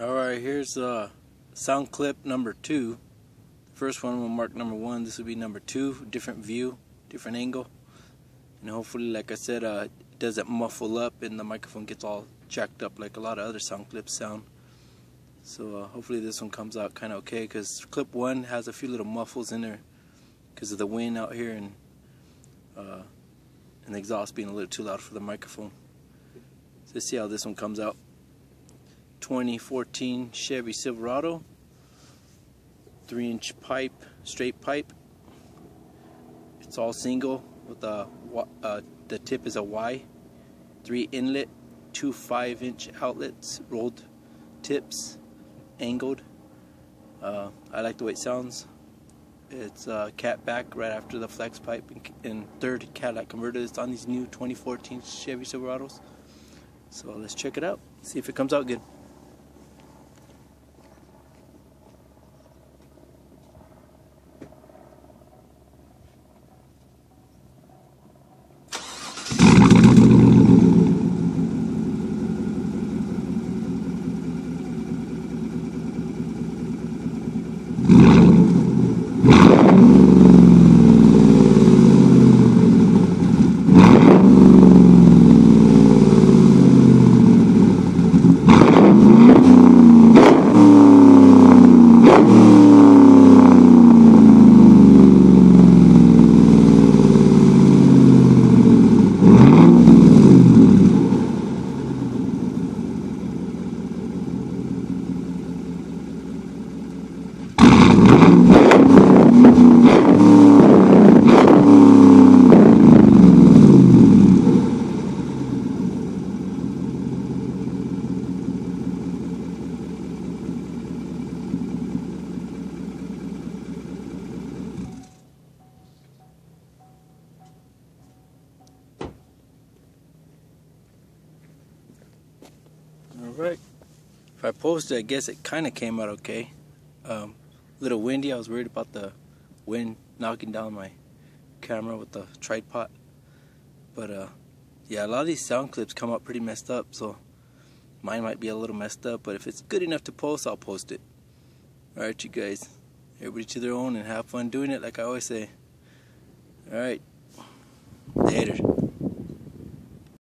Alright, here's uh, sound clip number two. The First one will mark number one. This will be number two. Different view, different angle. And hopefully, like I said, uh, it doesn't muffle up and the microphone gets all jacked up like a lot of other sound clips sound. So uh, hopefully this one comes out kind of okay because clip one has a few little muffles in there because of the wind out here and uh, and the exhaust being a little too loud for the microphone. So let's see how this one comes out. 2014 Chevy Silverado 3 inch pipe straight pipe. It's all single with a uh, the tip is a Y. 3 inlet two 5 inch outlets rolled tips angled. Uh, I like the way it sounds. It's uh, cat back right after the flex pipe and, and third catalytic converter it's on these new 2014 Chevy Silverados. So let's check it out see if it comes out good Alright. If I posted, I guess it kind of came out okay. Um, a little windy. I was worried about the wind knocking down my camera with the tripod. But uh, yeah, a lot of these sound clips come out pretty messed up. So mine might be a little messed up. But if it's good enough to post, I'll post it. Alright, you guys. Everybody to their own and have fun doing it like I always say. Alright. Later.